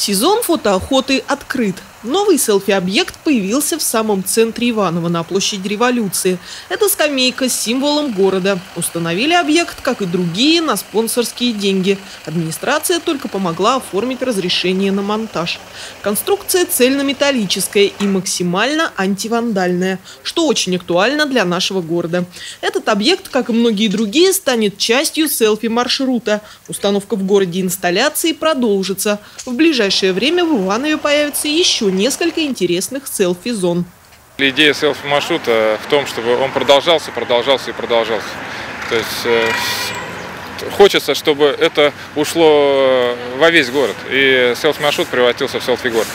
Сезон фотоохоты открыт. Новый селфи-объект появился в самом центре Иваново на площади Революции. Это скамейка с символом города. Установили объект, как и другие, на спонсорские деньги. Администрация только помогла оформить разрешение на монтаж. Конструкция цельнометаллическая и максимально антивандальная, что очень актуально для нашего города. Этот объект, как и многие другие, станет частью селфи-маршрута. Установка в городе инсталляции продолжится. В ближайшее время в Иванове появится еще несколько интересных селфи-зон. Идея селфи-маршрута в том, чтобы он продолжался, продолжался и продолжался. То есть э, хочется, чтобы это ушло во весь город. И селфи-маршрут превратился в селфи-город.